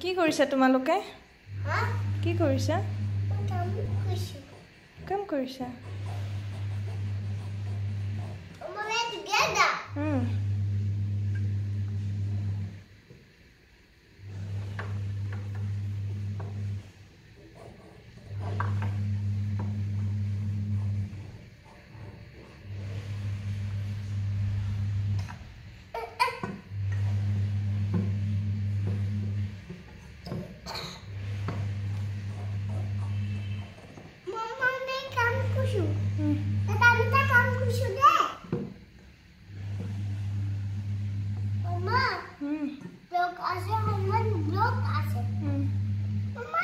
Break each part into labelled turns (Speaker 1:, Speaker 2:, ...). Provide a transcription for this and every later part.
Speaker 1: কি কৰিছা তোমালোকে? কি কৰিছা? কাম কৰিছা।
Speaker 2: kankushu. Tatamita. Mama. Mama.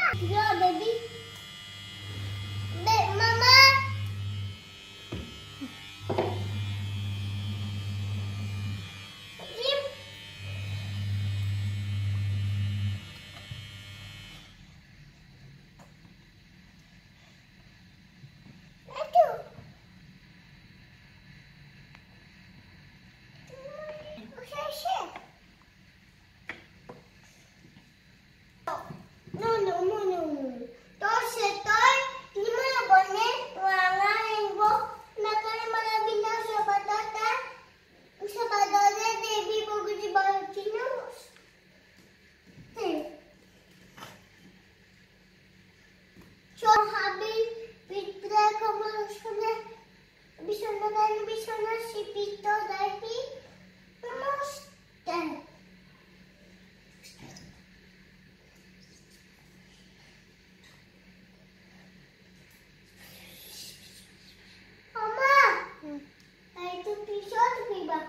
Speaker 2: শুনে বিছানা গান বিছানা শিপিত দাইপি নমস্কার Blah,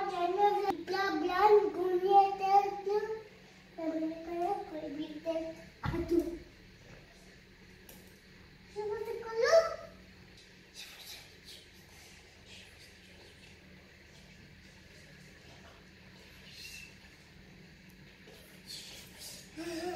Speaker 2: blah, blah, blah, blah, blah, blah, blah, blah, blah, blah, Yeah.